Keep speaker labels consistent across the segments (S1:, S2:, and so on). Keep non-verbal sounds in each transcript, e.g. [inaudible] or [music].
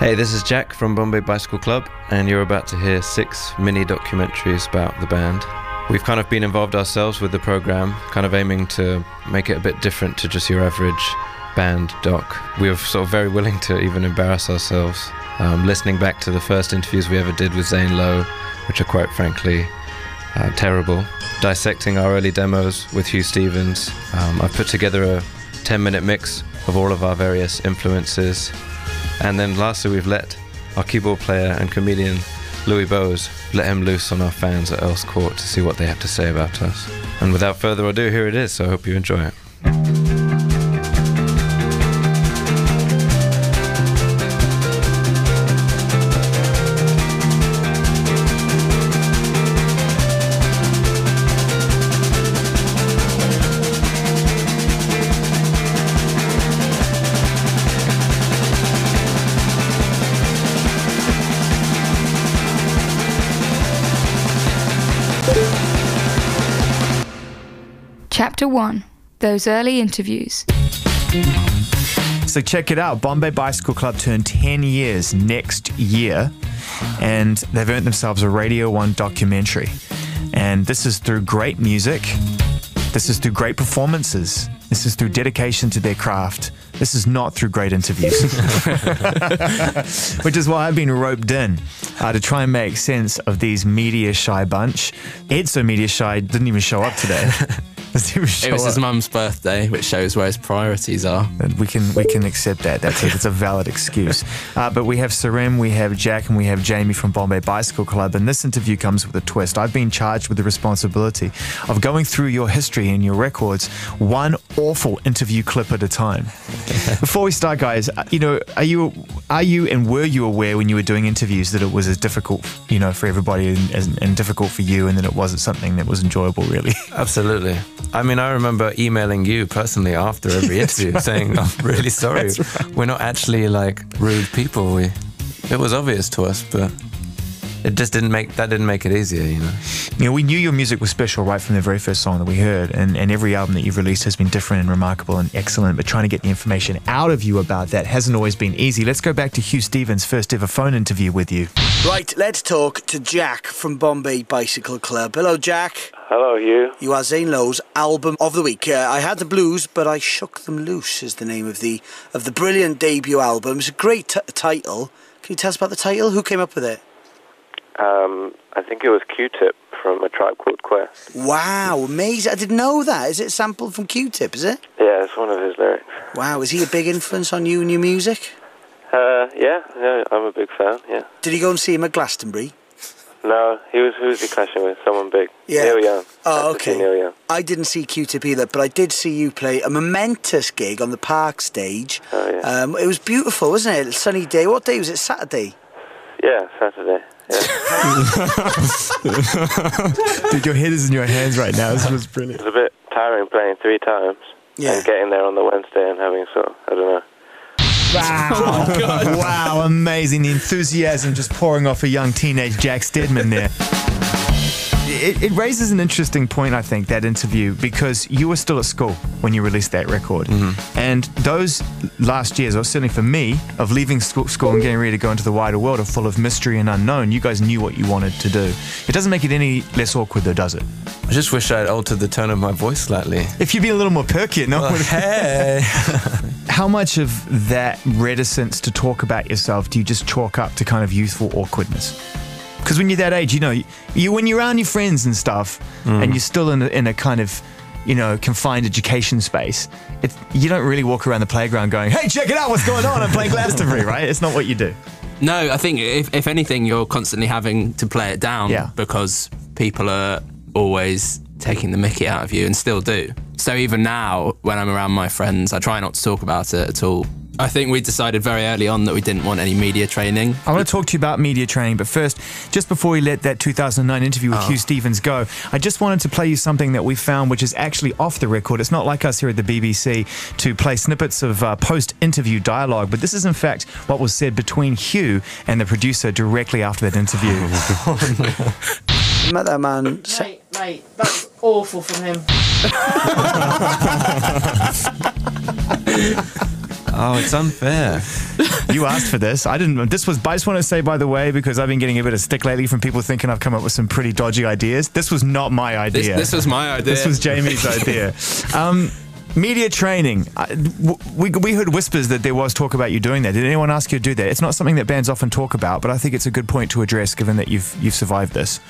S1: Hey, this is Jack from Bombay Bicycle Club, and you're about to hear six mini documentaries about the band. We've kind of been involved ourselves with the program, kind of aiming to make it a bit different to just your average band doc. We were sort of very willing to even embarrass ourselves. Um, listening back to the first interviews we ever did with Zane Lowe, which are quite frankly uh, terrible. Dissecting our early demos with Huw Stephens. Um, I've put together a 10 minute mix of all of our various influences and then lastly, we've let our keyboard player and comedian Louis Bhose let him loose on our fans at Earl's Court to see what they have to say about us. And without further ado, here it is. So I hope you enjoy it.
S2: Those Early Interviews.
S3: So check it out. Bombay Bicycle Club turned 10 years next year, and they've earned themselves a Radio 1 documentary. And this is through great music, this is through great performances, this is through dedication to their craft. This is not through great interviews, [laughs] which is why I've been roped in uh, to try and make sense of these media shy bunch. Ed's so media shy, didn't even show up today. [laughs] [laughs]
S4: it was his mum's birthday, which shows where his priorities are.
S3: And we can we can accept that. That's a, that's a valid excuse. Uh, but we have Suren, we have Jack, and we have Jamie from Bombay Bicycle Club. And this interview comes with a twist. I've been charged with the responsibility of going through your history and your records, one awful interview clip at a time. [laughs] Before we start, guys, uh, you know, are you are you and were you aware when you were doing interviews that it was as difficult, you know, for everybody and, and difficult for you, and that it wasn't something that was enjoyable, really?
S1: Absolutely. I mean, I remember emailing you personally after every [laughs] interview saying, I'm really sorry. Right. We're not actually like rude people. We, it was obvious to us, but it just didn't make that didn't make it easier, you know.
S3: You know, we knew your music was special right from the very first song that we heard, and, and every album that you've released has been different and remarkable and excellent. But trying to get the information out of you about that hasn't always been easy. Let's go back to Huw Stephens' first ever phone interview with you.
S5: Right, let's talk to Jack from Bombay Bicycle Club. Hello, Jack.
S6: Hello, Huw.
S5: You are Zane Lowe's album of the week. Uh, I had the blues, but I shook them loose. Is the name of the of the brilliant debut album. It's a great t- title. Can you tell us about the title? Who came up with it?
S6: Um, I think it was Q-Tip from a tribe called Quest.
S5: Wow, amazing! I didn't know that. Is it sampled from Q-Tip? Is it?
S6: Yeah, it's one of his lyrics.
S5: Wow, is he a big influence on you and your music?
S6: Uh, yeah, yeah, I'm a big fan. Yeah.
S5: Did he go and see him at Glastonbury?
S6: No, he was. Who was he clashing with? Someone big.
S5: Yeah.
S6: Neil Young.
S5: Oh, okay.
S6: Neil Young.
S5: I didn't see Q-Tip either, but I did see you play a momentous gig on the Park stage.
S6: Oh yeah.
S5: Um, it was beautiful, wasn't it? A Sunny day. What day was it? Saturday.
S6: Yeah, Saturday.
S3: Dude, your head is in your hands right now. This was brilliant.
S6: It was a bit tiring playing three times.
S5: Yeah.
S6: And getting there on the Wednesday and having sort of, I don't know.
S3: Wow. Oh, [laughs] wow, amazing. The enthusiasm just pouring off a young teenage Jack Steadman there it, it, raises an interesting point, I think, that interview, because you were still at school when you released that record. Mm-hmm. And those last years, or certainly for me, of leaving school, school and getting ready to go into the wider world are full of mystery and unknown. You guys knew what you wanted to do. It doesn't make it any less awkward, though, does it?
S1: I just wish I'd altered the tone of my voice slightly.
S3: If you'd been a little more perky, no
S1: well, Hey. [laughs] [laughs]
S3: How much of that reticence to talk about yourself do you just chalk up to kind of youthful awkwardness? Because when you're that age, you know, you when you're around your friends and stuff, mm. and you're still in a, in a kind of you know, confined education space, it, you don't really walk around the playground going, hey, check it out, what's going on? I'm playing Glastonbury, right? It's not what you do.
S4: No, I think if, if anything, you're constantly having to play it down
S3: yeah.
S4: because people are always taking the mickey out of you and still do. So even now, when I'm around my friends, I try not to talk about it at all I think we decided very early on that we didn't want any media training.
S3: I want to talk to you about media training, but first, just before we let that 2009 interview with oh. Huw Stephens go, I just wanted to play you something that we found which is actually off the record. It's not like us here at the BBC to play snippets of uh, post interview dialogue, but this is in fact what was said between Huw and the producer directly after that interview. [laughs]
S5: Met that man.
S7: Mate, mate, that was awful from him. [laughs] [laughs]
S1: Oh, it's unfair.
S3: You asked for this. I didn't. This was. I just want to say, by the way, because I've been getting a bit of stick lately from people thinking I've come up with some pretty dodgy ideas. This was not my
S4: This,
S3: idea.
S4: this was my idea.
S3: This was Jamie's idea. [laughs] Um, media training. I, w- we, we heard whispers that there was talk about you doing that. Did anyone ask you to do that? It's not something that bands often talk about, but I think it's a good point to address given that you've you've survived this.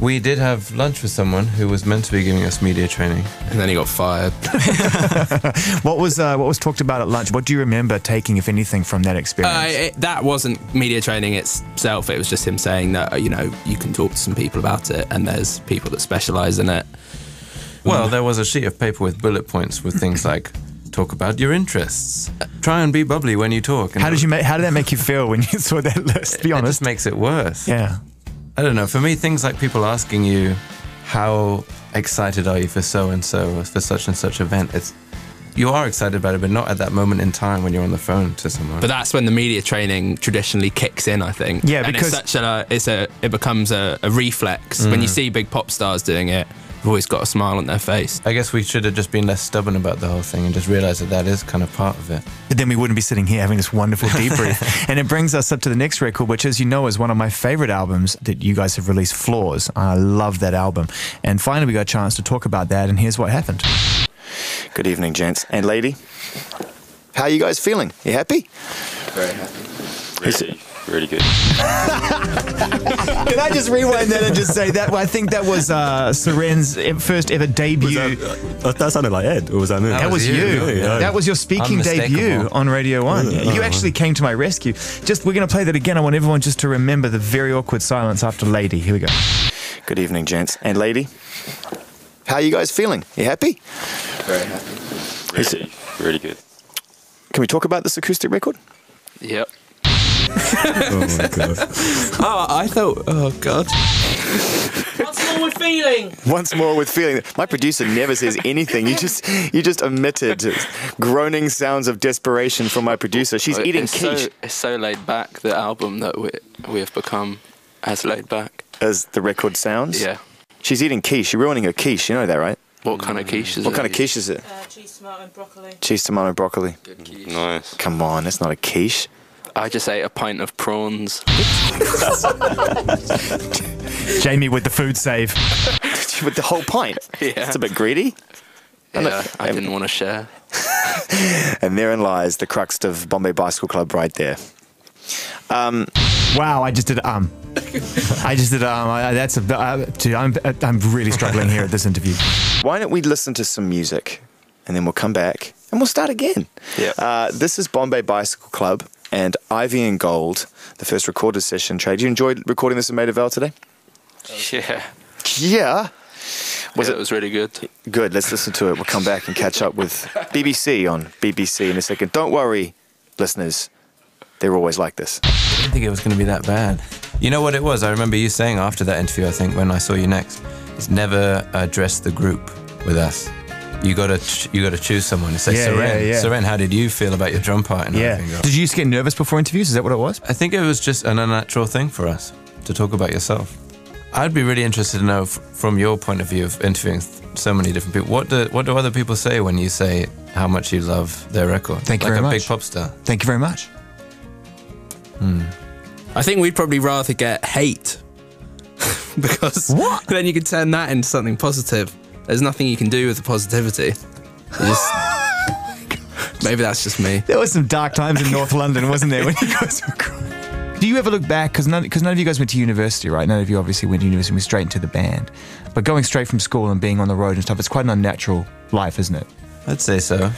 S1: We did have lunch with someone who was meant to be giving us media training.
S4: and then he got fired. [laughs] [laughs]
S3: What was uh, what was talked about at lunch? What do you remember taking, if anything, from that experience?
S4: Uh, it, that wasn't media training itself. It was just him saying that uh, you know you can talk to some people about it, and there's people that specialize in it.
S1: Well, there was a sheet of paper with bullet points with things like talk about your interests, try and be bubbly when you talk. And
S3: how did you make? How did that make you feel when you [laughs] saw that list? Be
S1: It
S3: honest.
S1: just makes it worse.
S3: yeah.
S1: I don't know. For me, things like people asking you, how excited are you for so and so for such and such event? It's you are excited about it, but not at that moment in time when you're on the phone to someone.
S4: But that's when the media training traditionally kicks in, I think.
S3: Yeah,
S4: and
S3: because-
S4: it's such a it's a it becomes a, a reflex when you
S3: Mm.
S4: see big pop stars doing it. They've always got a smile on their face.
S1: I guess we should have just been less stubborn about the whole thing and just realized that that is kind of part of it.
S3: But then we wouldn't be sitting here having this wonderful debrief. [laughs] and it brings us up to the next record, which, as you know, is one of my favorite albums that you guys have released, Flaws. I love that album. And finally, we got a chance to talk about that, and here's what happened.
S8: Good evening, gents and lady. How are you guys feeling? You happy?
S4: Very happy.
S8: Really, really good.
S3: Can I just rewind that and just say that? I think that was uh, Suren's first ever debut.
S9: that, that sounded like Ed, or was that me?
S3: That was you.
S9: Yeah.
S3: That was your speaking debut on Radio 1.
S9: Yeah.
S3: You actually came to my rescue. Just, we're going to play that again. I want everyone just to remember the very awkward silence after Lady. Here we go.
S8: Good evening, gents and lady. How are you guys feeling? You happy?
S4: Very happy.
S8: Really, really good. Can we talk about this acoustic record?
S4: Yep.
S9: Oh my god.
S4: Oh, [laughs] I thought. Oh God.
S7: What's more with feeling?
S8: Once more with feeling. My producer never says anything. You just you just emitted groaning sounds of desperation from my producer. She's eating
S4: it's
S8: quiche
S4: So, it's so laid back. The album that we we have become as laid back.
S8: as the record sounds.
S4: Yeah.
S8: She's eating quiche. You're ruining her quiche. You know that, right?
S4: What kind of quiche is
S8: What
S4: it?
S8: What kind of quiche is it?
S7: Uh, cheese, tomato, and broccoli.
S8: Cheese, tomato, broccoli.
S4: Good quiche.
S6: Nice.
S8: Come on, that's not a quiche.
S4: I just ate a pint of prawns. [laughs]
S3: Jamie with the food save.
S8: With the whole pint.
S4: Yeah.
S8: It's a bit greedy.
S4: Yeah, I didn't want to share. [laughs]
S8: And therein lies the crux of Bombay Bicycle Club right there. Um,
S3: Wow, I just did um. I just did um. I, that's a. Uh, dude, I'm I'm really struggling here at this interview.
S8: why don't we listen to some music and then we'll come back and we'll start again.
S4: Yeah.
S8: Uh, this is Bombay Bicycle Club and Ivy and Gold, the first recorded session. Trade, you enjoyed recording this in Maida Vale today?
S4: Yeah.
S8: Yeah.
S4: Was it was really good.
S8: Good. Let's listen to it. We'll come back and catch up with BBC on BBC in a second. Don't worry, listeners. They're always like this.
S1: I didn't think it was going to be that bad. You know what it was? I remember you saying after that interview, I think, when I saw you next, is never address the group with us. You gotta, ch- you gotta choose someone. To say,
S3: Yeah,
S1: Suren,
S3: yeah, yeah.
S1: Suren, how did you feel about your drum part? And
S3: Yeah.
S1: everything?
S3: Did you used to get nervous before interviews? Is that what it was?
S1: I think it was just an unnatural thing for us to talk about yourself. I'd be really interested to know, f- from your point of view of interviewing th- so many different people, what do what do other people say when you say how much you love their record?
S3: Thank you
S1: like
S3: very
S1: a big pop star.
S3: Thank you very much. Hmm.
S4: I think we'd probably rather get hate [laughs] because
S3: What?
S4: then you could turn that into something positive. There's nothing you can do with the positivity. Just [laughs] maybe that's just me.
S3: There was some dark times in North London, wasn't there? When you guys were growing- Do you ever look back? Because none, 'cause none of you guys went to university, right? None of you obviously went to university and went straight into the band. But going straight from school and being on the road and stuff, it's quite an unnatural life, isn't it?
S1: I'd say so.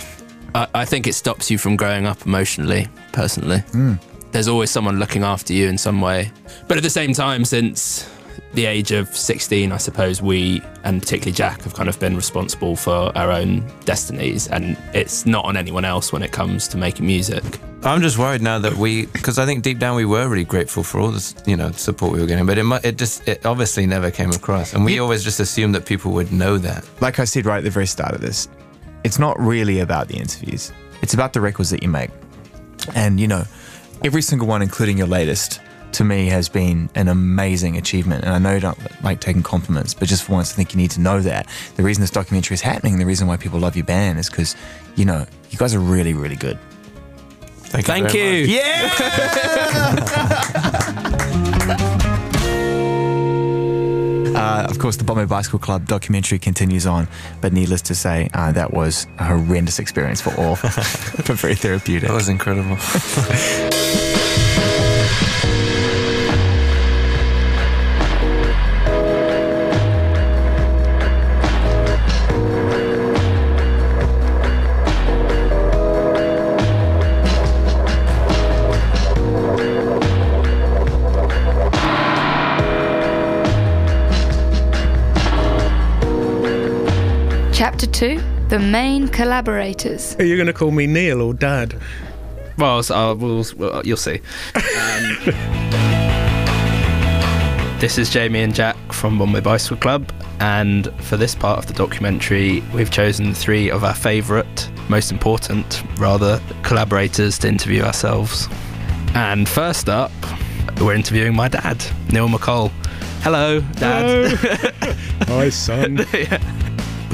S4: I, I think it stops you from growing up emotionally, personally. Hmm. There's always someone looking after you in some way. But at the same time, since the age of 16, I suppose we, and particularly Jack, have kind of been responsible for our own destinies. And it's not on anyone else when it comes to making music.
S1: I'm just worried now that we, because I think deep down we were really grateful for all this, you know, support we were getting, but it it just it obviously never came across, and we always just assumed that people would know that.
S3: Like I said right at the very start of this, it's not really about the interviews. It's about the records that you make. And, you know, every single one, including your latest, to me has been an amazing achievement. And I know you don't like taking compliments, but just for once, I think you need to know that. The reason this documentary is happening, the reason why people love your band is because, you know, you guys are really, really good.
S1: Thank you.
S4: Thank
S1: very
S4: you.
S1: much. [laughs]
S3: Uh, of course, the Bombay Bicycle Club documentary continues on, but needless to say, uh, that was a horrendous experience for all, [laughs] but very therapeutic.
S1: That was incredible. [laughs]
S2: Chapter 2 The Main Collaborators.
S10: Are you going to call me Neil or Dad?
S4: Well, so, uh, we'll, well, you'll see. Um, [laughs] this is Jamie and Jack from Bombay Bicycle Club, and for this part of the documentary, we've chosen three of our favourite, most important, rather, collaborators to interview ourselves. And first up, we're interviewing my dad, Neil MacColl. Hello, Dad. [laughs]
S10: Hi, son. [laughs]
S4: Yeah.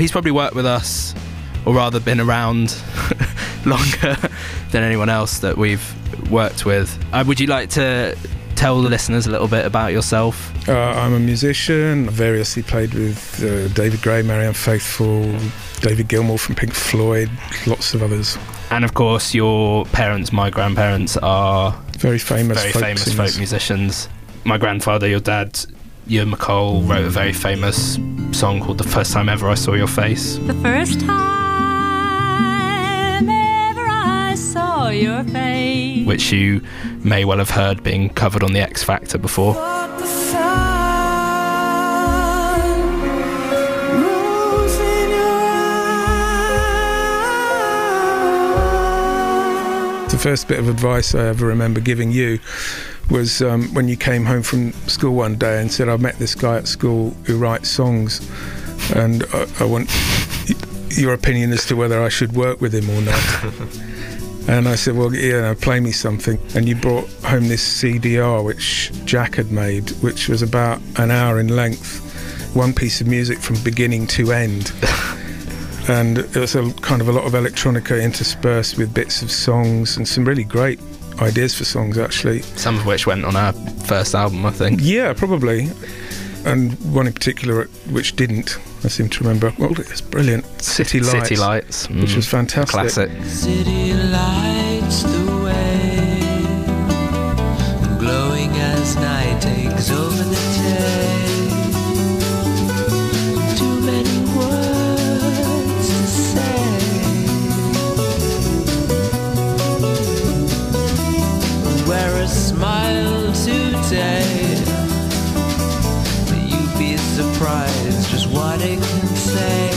S4: He's probably worked with us, or rather been around [laughs] longer than anyone else that we've worked with. Uh, would you like to tell the listeners a little bit about yourself?
S10: Uh, I'm a musician. I variously played with uh, David Gray, Marianne Faithfull, David Gilmour from Pink Floyd, lots of others.
S4: And of course, your parents, my grandparents, are
S10: Very famous
S4: very
S10: folk
S4: famous folk musicians. My grandfather, your dad, Ewan MacColl, wrote a very famous song called "The First Time Ever I Saw Your Face."
S11: The first time ever I saw your face.
S4: which you may well have heard being covered on the X Factor before.
S10: The first bit of advice I ever remember giving you was um, when you came home from school one day and said, I met this guy at school who writes songs and I, I want your opinion as to whether I should work with him or not. [laughs] and I said, Well, yeah, no, play me something. And you brought home this CDR which Jack had made, which was about an hour in length, one piece of music from beginning to end [laughs] and it was a kind of a lot of electronica interspersed with bits of songs and some really great ideas for songs actually
S4: Some of which went on our first album, I think.
S10: yeah probably and one in particular which didn't i seem to remember well it's brilliant city lights
S4: City Lights,
S10: which
S4: mm,
S10: was fantastic
S4: classic.
S12: City lights the way, glowing as night takes over the day. Wear smile today, but you'd be surprised just what it can say.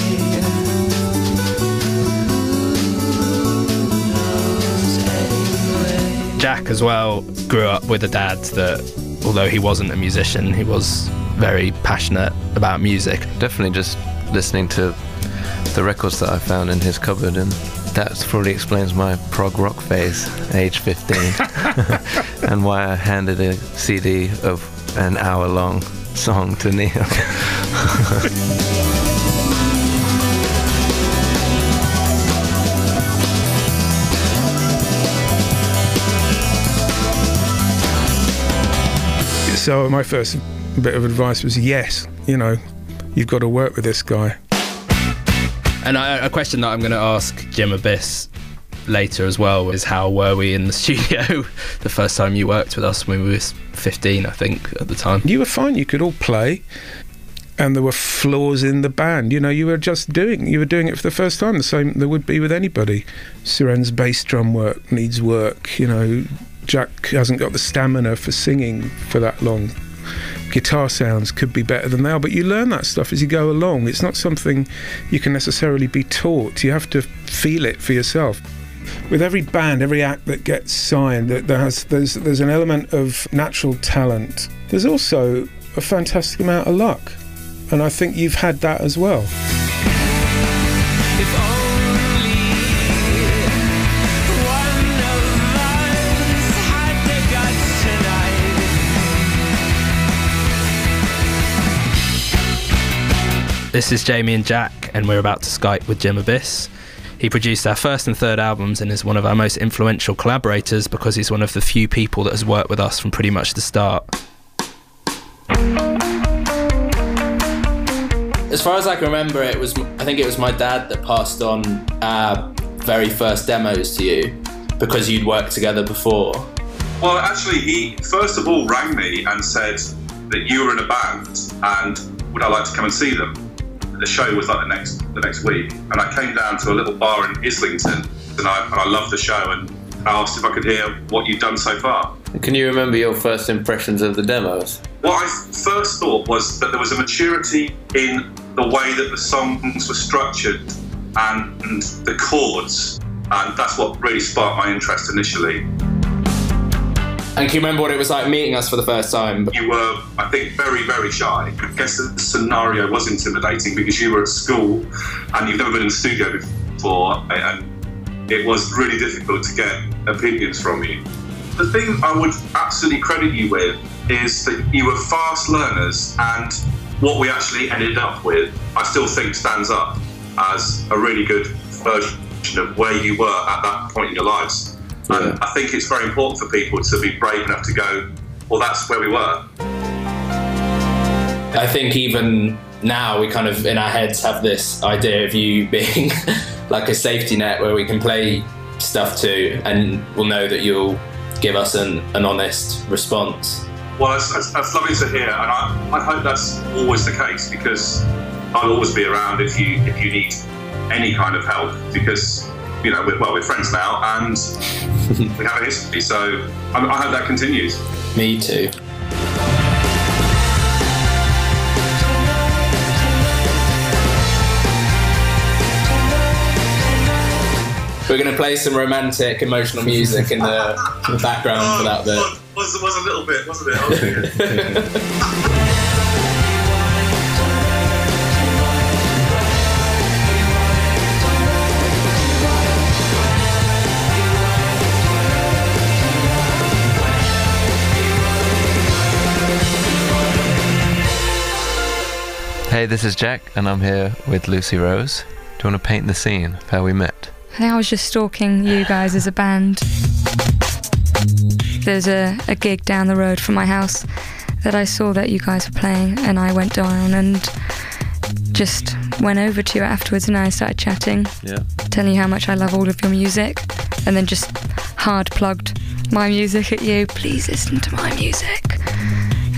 S4: Jack, as well, grew up with a dad that, although he wasn't a musician, he was very passionate about music.
S1: Definitely just listening to the records that I found in his cupboard, and that probably explains my prog rock phase, age 15, [laughs] and why I handed a CD of an hour long song to Neil.
S10: so my first bit of advice was yes you know you've got to work with this guy
S4: And I, a question that I'm going to ask Jim Abbiss later as well is how were we in the [laughs] studio the first time you worked with us when we were 15, I think, at the time?
S10: you were fine. You could all play. And there were flaws in the band. You know you were just doing you were doing it for the first time the same there would be with anybody. Suren's bass drum work needs work you know. Jack hasn't got the stamina for singing for that long guitar sounds could be better than they are but you learn that stuff as you go along it's not something you can necessarily be taught you have to feel it for yourself with every band, every act that gets signed, there has there's there's an element of natural talent. There's also a fantastic amount of luck, and I think you've had that as well.
S4: This is Jamie and Jack, and we're about to Skype with Jim Abbiss. He produced our first and third albums and is one of our most influential collaborators because he's one of the few people that has worked with us from pretty much the start. As far as I can remember, it was I think it was my dad that passed on our very first demos to you because you'd worked together before.
S13: Well, actually, he first of all rang me and said that you were in a band and would I like to come and see them. The show was like the next the next week, and I came down to a little bar in Islington, and I, and I loved the show and I asked if I could hear what you'd done so far.
S1: Can you remember your first impressions of the demos?
S13: What I first thought was that there was a maturity in the way that the songs were structured and the chords, and that's what really sparked my interest initially.
S4: And can you remember what it was like meeting us for the first time?
S13: You were, I think, very, very shy. I guess the scenario was intimidating because you were at school and you've never been in the studio before, and it was really difficult to get opinions from you. The thing I would absolutely credit you with is that you were fast learners, and what we actually ended up with, I still think stands up as a really good version of where you were at that point in your lives. And I think it's very important for people to be brave enough to go, well, that's where we were.
S4: I think even now we kind of in our heads have this idea of you [laughs] being like a safety net where we can play stuff to and we'll know that you'll give us an, an honest response.
S13: Well, that's, that's, that's lovely to hear, and I, I hope that's always the case because I'll always be around if you if you need any kind of help because you know we're, well we're friends now and [laughs] we have a history, so I, I hope that continues.
S4: Me too. We're going to play some romantic, emotional music in the, in the background for that bit. [laughs]
S13: Oh, was, was a little bit, wasn't it? [laughs]
S1: Hey, this is Jack, and I'm here with Lucy Rose. Do you want to paint the scene of how we met?
S2: I think I was just stalking you guys as a band. There's a, a gig down the road from my house that I saw that you guys were playing, and I went down and just went over to you afterwards, and I started chatting,
S1: Yeah.
S2: telling you how much I love all of your music, and then just hard plugged my music at you. Please listen to my music.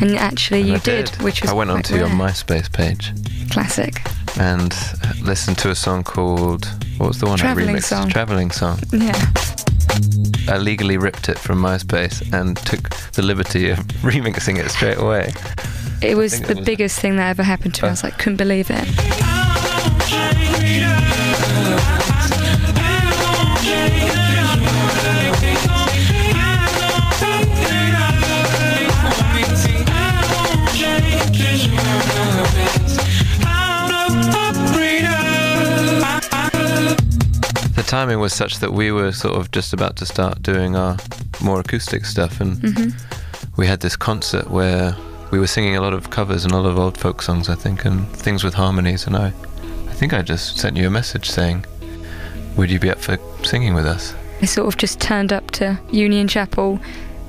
S2: And actually,
S1: And
S2: you
S1: I
S2: did, which was
S1: I went onto your. MySpace page
S2: classic.
S1: and listened to a song called what was the one
S2: Travelling
S1: I remixed?
S2: Song.
S1: Traveling song.
S2: Yeah.
S1: I legally ripped it from MySpace and took the liberty of [laughs] remixing it straight away.
S2: It was the
S1: it was- Uh.
S2: biggest thing that ever happened to me. I was like, couldn't believe it.
S1: Timing was such that we were sort of just about to start doing our more acoustic stuff, and
S2: Mhm.
S1: we had this concert where we were singing a lot of covers and a lot of old folk songs, I think, and things with harmonies. And I, I think I just sent you a message saying, "Would you be up for singing with us?"
S2: I sort of just turned up to Union Chapel,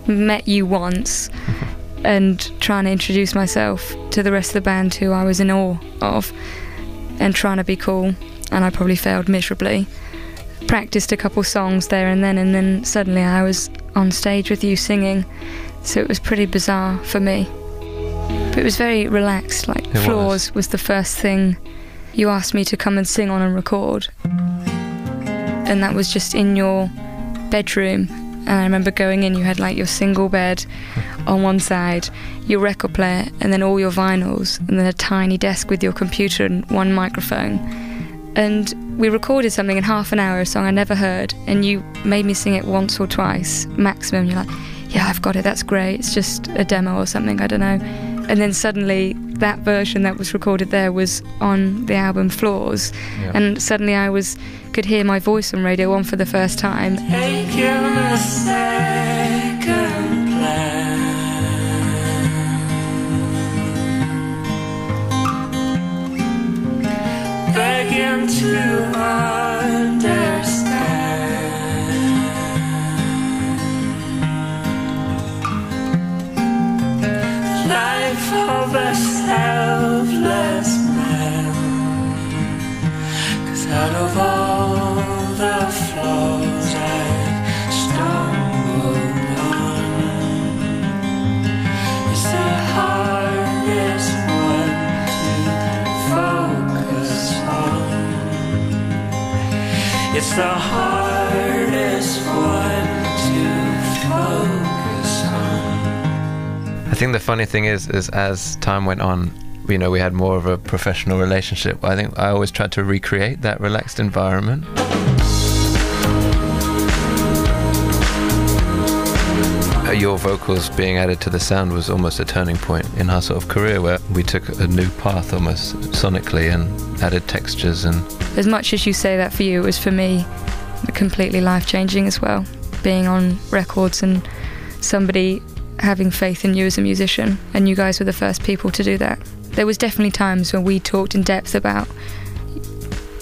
S2: met you once, [laughs] and trying to introduce myself to the rest of the band who I was in awe of, and trying to be cool. And I probably failed miserably. Practiced a couple songs there and then, and then suddenly I was on stage with you singing. So it was pretty bizarre for me. But it was very relaxed. Like
S1: It was.
S2: Was the first thing you asked me to come and sing on and record and that was just in your bedroom. And I remember going in, you had like your single bed on one side, your record player, and then all your vinyls, and then a tiny desk with your computer and one microphone. And we recorded something in half an hour, a song I never heard, and you made me sing it once or twice, maximum. You're like, yeah, I've got it, that's great, it's just a demo or something, I don't know. And then suddenly, that version that was recorded there was on the album Flaws,
S12: Yeah.
S2: and suddenly I was could hear my voice on Radio One for the first time.
S12: Second to understand. Life of a selfless man. Cause out of all the flaws It's the hardest one to focus on.
S1: I think the funny thing is, is as time went on, you know, we had more of a professional relationship. I think I always tried to recreate that relaxed environment. Your vocals being added to the sound was almost a turning point in our sort of career where we took a new path almost sonically and added textures and
S2: As much as you say that for you, it was for me completely life changing as well. Being on records and somebody having faith in you as a musician, and you guys were the first people to do that. There was definitely times when we talked in depth about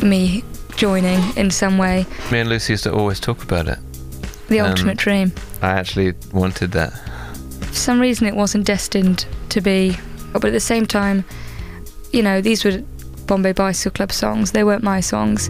S2: me joining in some way.
S1: me and Lucy used to always talk about it.
S2: The
S1: Um,
S2: ultimate dream.
S1: I actually wanted that.
S2: For some reason, it wasn't destined to be, but at the same time, you know, these were Bombay Bicycle Club songs. They weren't my songs.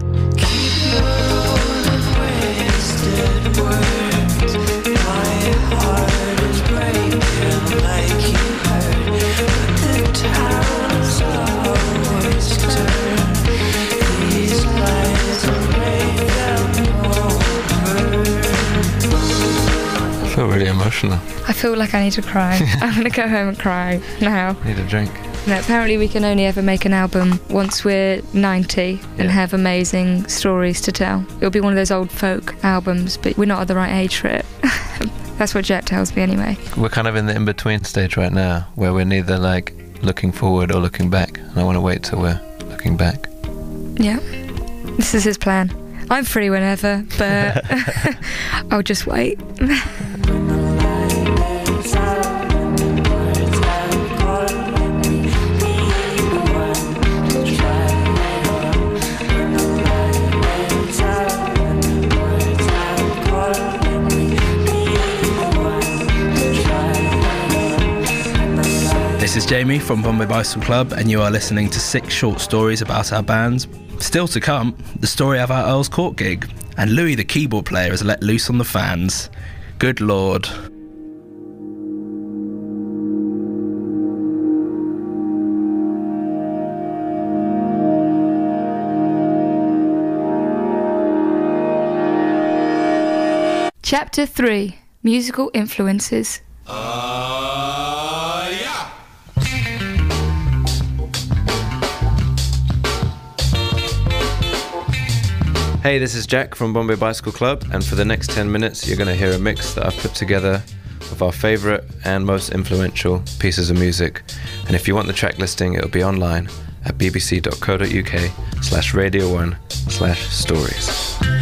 S1: Emotional.
S2: I feel like I need to cry. [laughs] I'm gonna go home and cry now.
S1: Need a drink.
S2: No, apparently, we can only ever make an album once we're 90 and have amazing stories to tell. It'll be one of those old folk albums, but we're not at the right age for it. [laughs] That's what Jack tells me anyway.
S1: We're kind of in the in between stage right now where we're neither like looking forward or looking back. And I want to wait till we're looking back.
S2: Yeah, this is his plan. I'm free whenever, but [laughs] I'll just wait.
S14: Is Jamie from Bombay Bicycle Club, and you are listening to six short stories about our bands. Still to come, the story of our Earl's Court gig, and Louis, the keyboard player, is let loose on the fans. Good lord.
S2: Chapter 3 Musical Influences.
S1: Hey, this is Jack from Bombay Bicycle Club, and for the next 10 minutes, you're going to hear a mix that I've put together of our favorite and most influential pieces of music. And if you want the track listing, it'll be online at bbc.co.uk slash radio one slash stories.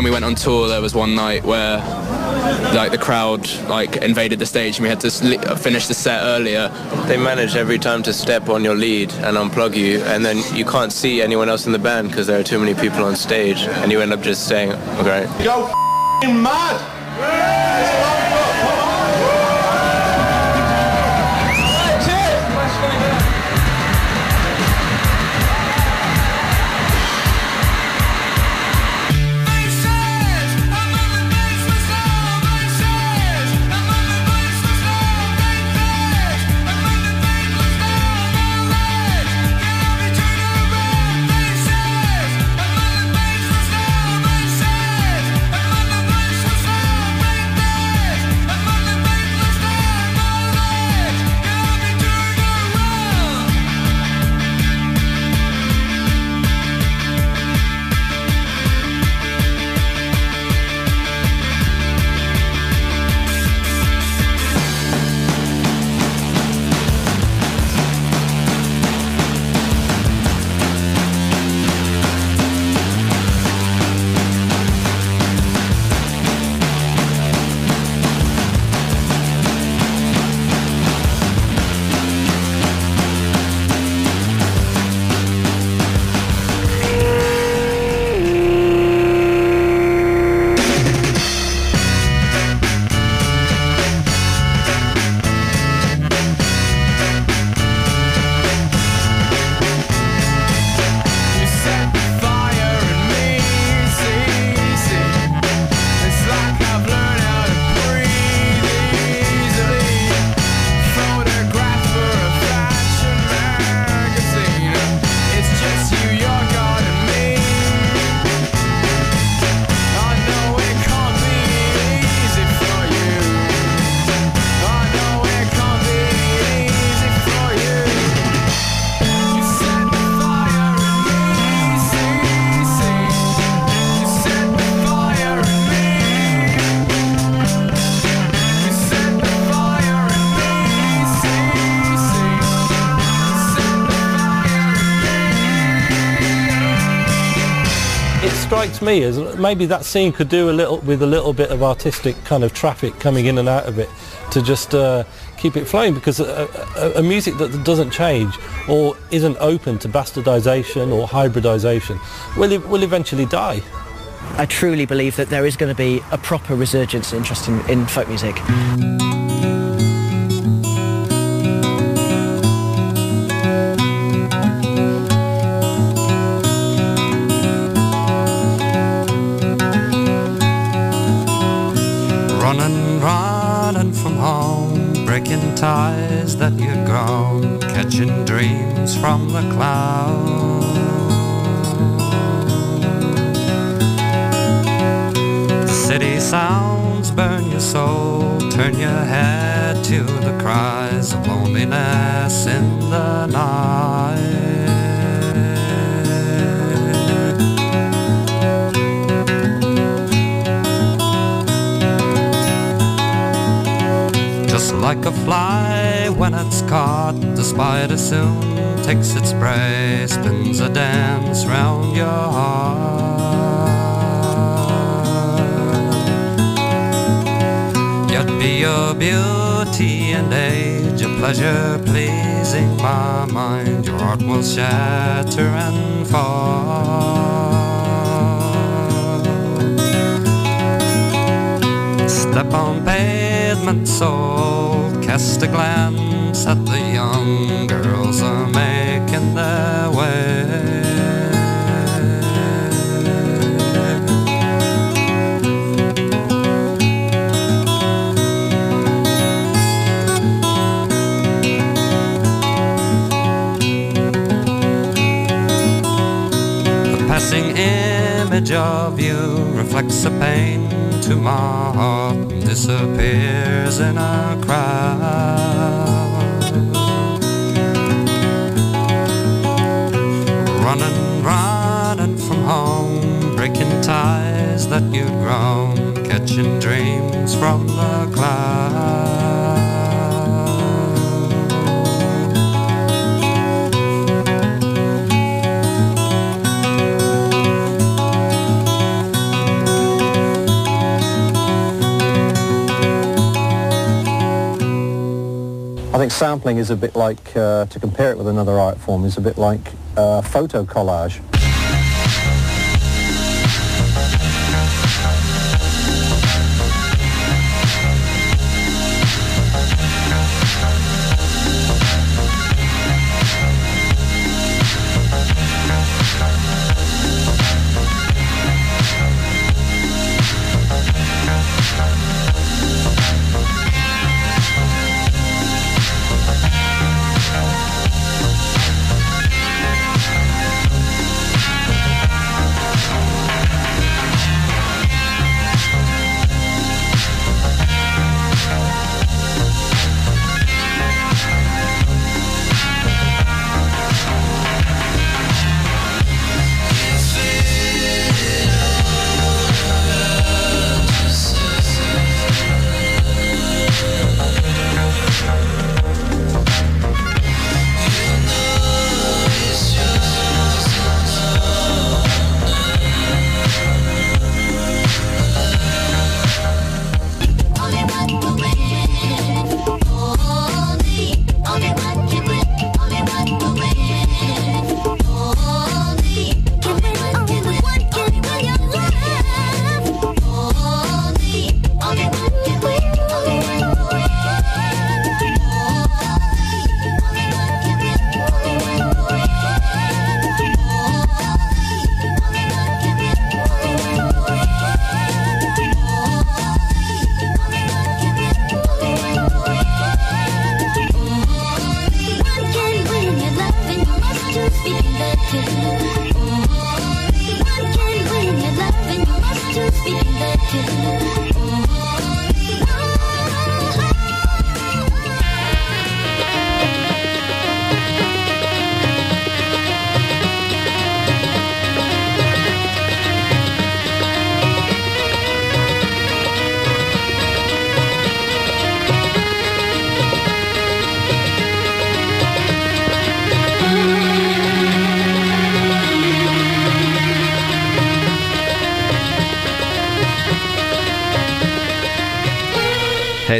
S4: When we went on tour, there was one night where like the crowd like invaded the stage and we had to sli- finish the set earlier.
S1: They manage every time to step on your lead and unplug you, and then you can't see anyone else in the band because there are too many people on stage, and you end up just saying, okay.
S15: Go f***ing mad! Me as maybe that scene could do a little with a little bit of artistic kind of traffic coming in and out of it to just uh, keep it flowing because a, a, a, music that doesn't change or isn't open to bastardization or hybridization will, will eventually die.
S16: I truly believe that there is going to be a proper resurgence in interest in, in folk music.
S17: Catching dreams from the clouds. City sounds burn your soul, turn your head to the cries of loneliness in the night. Just like a fly when it's caught, the spider soon takes its prey, spins a dance round your heart. Yet be your beauty and age, your pleasure pleasing my mind. Your heart will shatter and fall. Step on pavement, soul, cast a glance at the young girls are making their way. The passing image of you reflects a pain to my heart disappears in a crowd. Breaking ties that you'd grown, catching dreams from the clouds.
S18: I think sampling is a bit like, uh, to compare it with another art form, is a bit like uh, photo collage.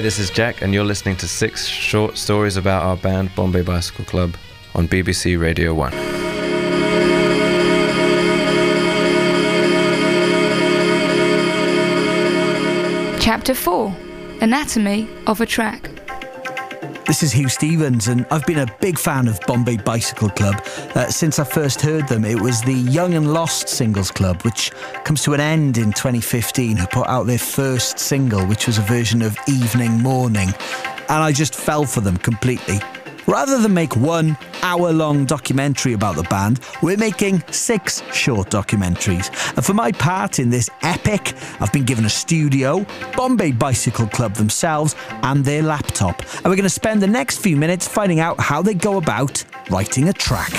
S1: This is Jack, and you're listening to six short stories about our band, Bombay Bicycle Club, on BBC Radio 1.
S2: Chapter 4 Anatomy of a Track.
S19: This is Huw Stephens, and I've been a big fan of Bombay Bicycle Club. Uh, since I first heard them, it was the Young and Lost Singles Club, which comes to an end in 2015, who put out their first single, which was a version of Evening Morning. And I just fell for them completely. Rather than make one hour long documentary about the band, we're making six short documentaries. And for my part in this epic, I've been given a studio, Bombay Bicycle Club themselves, and their laptop. And we're going to spend the next few minutes finding out how they go about writing a track.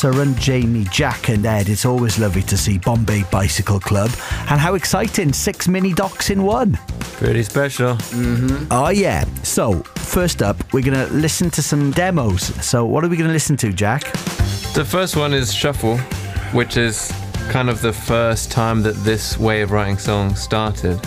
S19: Suren, Jamie, Jack, and Ed, it's always lovely to see Bombay Bicycle Club. And how exciting, six mini docs in one.
S1: Pretty special.
S19: Mm-hmm. Oh, yeah. So, first up, we're going to listen to some demos. So, what are we going to listen to, Jack?
S1: The first one is Shuffle, which is kind of the first time that this way of writing songs started.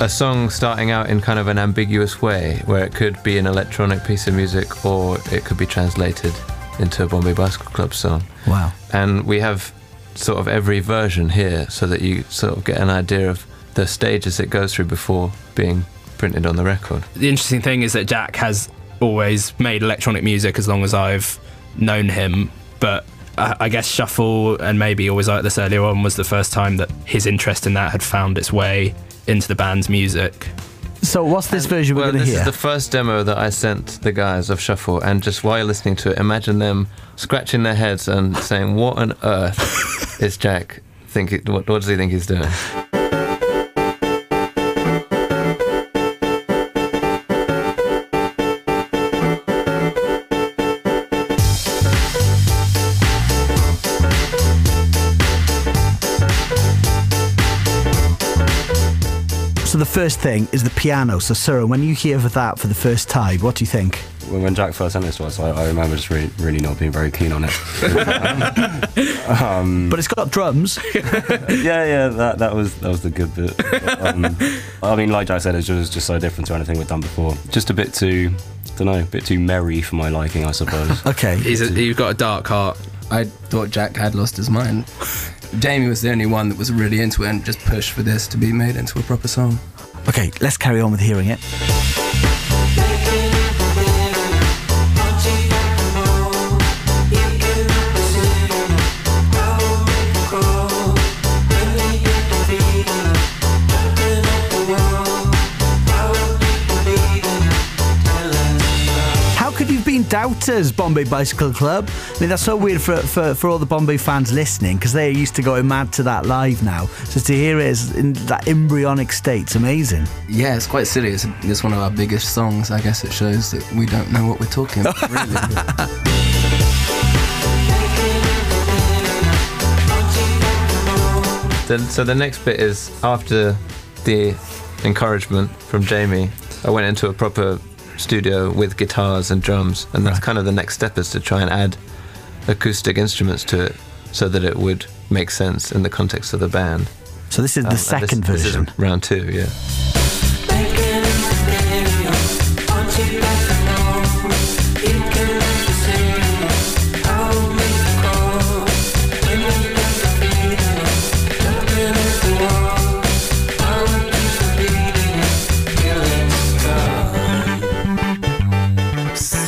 S1: A song starting out in kind of an ambiguous way, where it could be an electronic piece of music or it could be translated into a Bombay Bicycle Club song.
S19: Wow.
S1: And we have sort of every version here so that you sort of get an idea of the stages it goes through before being printed on the record.
S14: The interesting thing is that Jack has always made electronic music as long as I've known him, but I I guess Shuffle and maybe Always Like This earlier on was the first time that his interest in that had found its way into the band's music.
S19: So, what's this version we're
S1: Well,
S19: going to hear?
S1: this is the first demo that I sent the guys of Shuffle, and just while you're listening to it, imagine them scratching their heads and saying, "What on earth [laughs] is Jack thinking? What, what does he think he's doing?"
S19: First thing is the piano. So, Suren, when you hear that for the first time, what do you think?
S9: When, when Jack first sent this to us, I, I remember just really, really not being very keen on it. [laughs] um,
S19: But it's got drums. [laughs]
S9: yeah, yeah, that, that was that was the good bit. But, um, [laughs] I mean, like Jack said, it's just, just so different to anything we've done before. Just a bit too, I don't know, a bit too merry for my liking, I suppose.
S19: okay.
S14: He's a, you've got a dark heart.
S20: I thought Jack had lost his mind. Jamie was the only one that was really into it and just pushed for this to be made into a proper song.
S19: Okay, let's carry on with hearing it. Doubters, Bombay Bicycle Club? I mean, that's so weird for, for, for all the Bombay fans listening because they're used to going mad to that live now. So to hear it is in that embryonic state, it's amazing.
S20: Yeah, it's quite silly. It's, it's one of our biggest songs. I guess it shows that we don't know what we're talking about, really. [laughs]
S1: So the next bit is after the encouragement from Jamie, I went into a proper studio with guitars and drums, and that's kind of the next step is to try and add acoustic instruments to it so that it would make sense in the context of the band.
S19: So this is the
S1: Um, and
S19: second
S1: this,
S19: version.
S1: This is round two, yeah.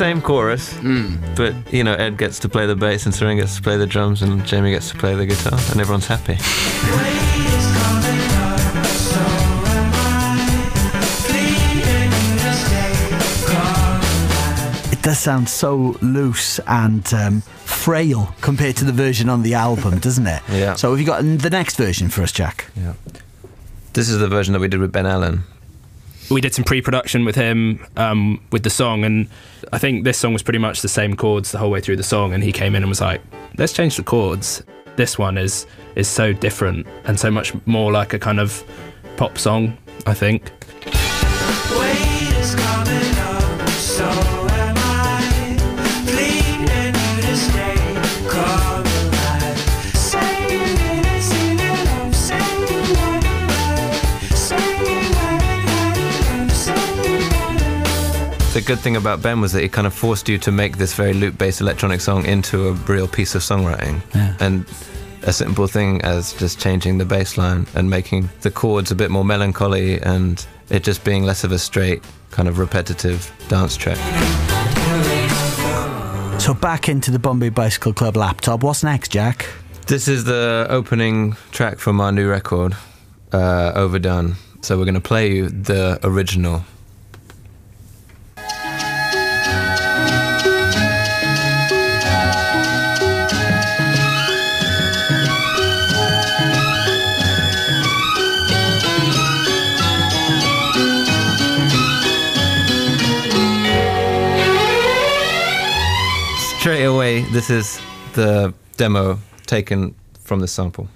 S1: Same chorus, but you know Ed gets to play the bass and Suren gets to play the drums and Jamie gets to play the guitar, and everyone's happy.
S19: It does sound so loose and um, frail compared to the version on the album, doesn't it? [laughs]
S1: Yeah.
S19: So have you got the next version for us, Jack?
S1: Yeah. This is the version that we did with Ben Allen.
S14: We did some pre-production with him um, with the song, and I think this song was pretty much the same chords the whole way through the song. And he came in and was like, "Let's change the chords." This one is is so different and so much more like a kind of pop song. I think.
S12: Weight
S1: good thing about Ben was that he kind of forced you to make this very loop-based electronic song into a real piece of songwriting.
S19: Yeah.
S1: And a simple thing as just changing the bass line and making the chords a bit more melancholy and it just being less of a straight kind of repetitive dance track.
S19: So back into the Bombay Bicycle Club laptop. What's next, Jack?
S1: This is the opening track from our new record, uh, Overdone. So we're going to play you the original. Straight this is the demo taken from the sample.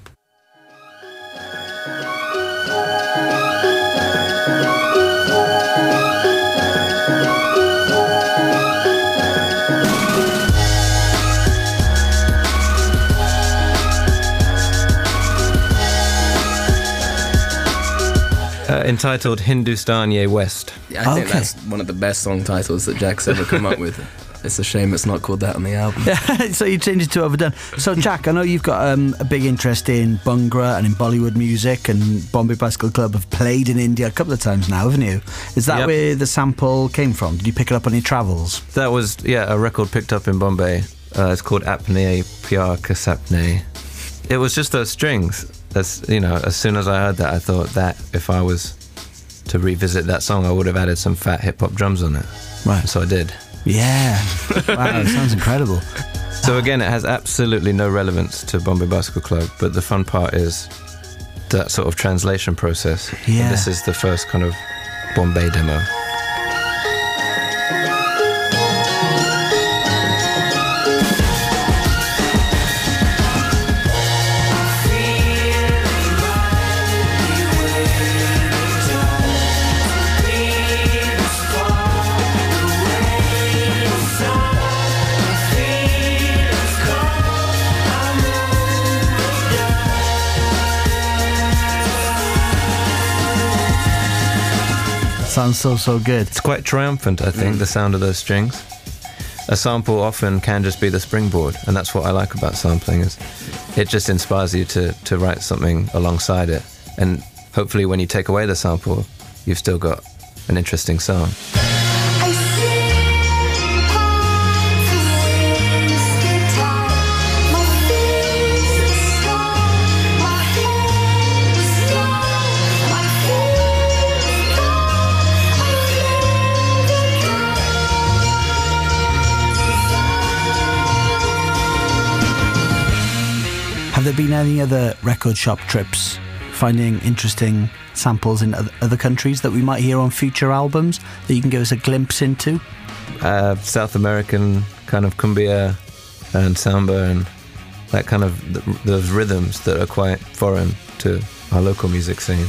S1: Uh, entitled Hindustan Ye West.
S20: Yeah, I think
S19: Okay.
S20: that's one of the best song titles that Jack's ever come up with. [laughs] It's a shame it's not called that on the album. [laughs]
S19: so you changed it to Overdone. So, Jack, I know you've got um, a big interest in Bhangra and in Bollywood music, and Bombay Bicycle Club have played in India a couple of times now, haven't you? Is that
S1: Yep.
S19: where the sample came from? Did you pick it up on your travels?
S1: That was, yeah, a record picked up in Bombay. Uh, it's called Apne Pyar Ka Sapne. It was just those strings. As you know, as soon as I heard that, I thought that if I was to revisit that song, I would have added some fat hip hop drums on it.
S19: Right.
S1: So I did.
S19: Yeah. wow, it sounds incredible.
S1: So again, it has absolutely no relevance to Bombay Bicycle Club, but the fun part is that sort of translation process. And
S19: Yeah.
S1: This is the first kind of Bombay demo.
S19: Sounds so, so good.
S1: It's quite triumphant, I think, mm. the sound of those strings. A sample often can just be the springboard, and that's what I like about sampling is it just inspires you to, to write something alongside it. And hopefully when you take away the sample, you've still got an interesting song.
S19: There been any other record shop trips finding interesting samples in other countries that we might hear on future albums that you can give us a glimpse into?
S1: uh, South American kind of cumbia and samba and that kind of th- those rhythms that are quite foreign to our local music scene.